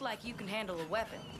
look like you can handle a weapon.